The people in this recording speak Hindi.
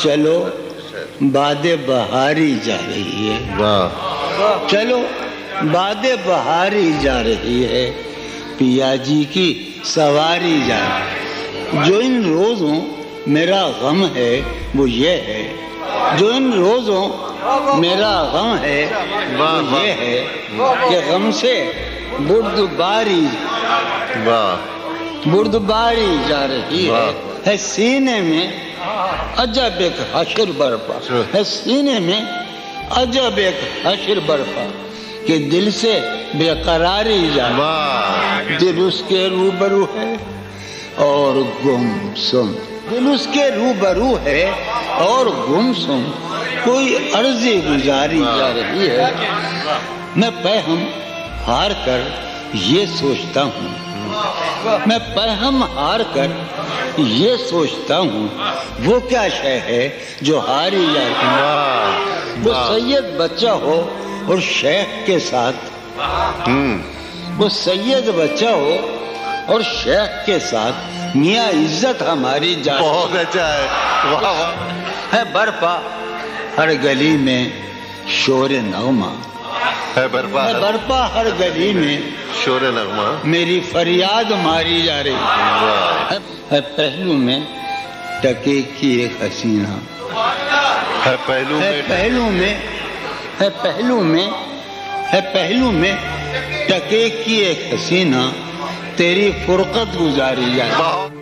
चलो बादे बहारी जा रही है। वाह। चलो बादे बहारी जा रही है। पिया जी की सवारी जा रही जो इन रोजों मेरा गम है वो ये है। जो इन रोजों मेरा गम है वाह, वो ये है कि गम से बुर्दबारी वाह। बुर्दबारी जा रही है। है सीने में अजब एक हशर बरपा है सीने में अजब एक हशर बरपा कि दिल से बेकरारी जा दिल उसके रूबरू है और गुमसुम। दिल उसके रूबरू है और गुमसुम। कोई अर्जी गुजारी जा रही है। मैं पहम हार कर ये सोचता हूँ। मैं पहम हार कर ये सोचता हूँ वो क्या शय है जो हारी जाती वो सैयद बच्चा हो और शेख के साथ। हम्म। वो सैयद बच्चा हो और शेख के साथ। मियाँ इज़्ज़त हमारी जा बहुत अच्छा है। वाह वाह। है बर्फा हर गली में शोर नगमा है बर्फा है बर्फा हर गली में शोर नगमा मेरी फरियाद मारी जा रही। है है, है पहलू में टके की एक हसीना है पहलू में पहलू में है पहलू में है पहलू में टके की एक हसीना तेरी फुरकत गुजारी जाए बहुत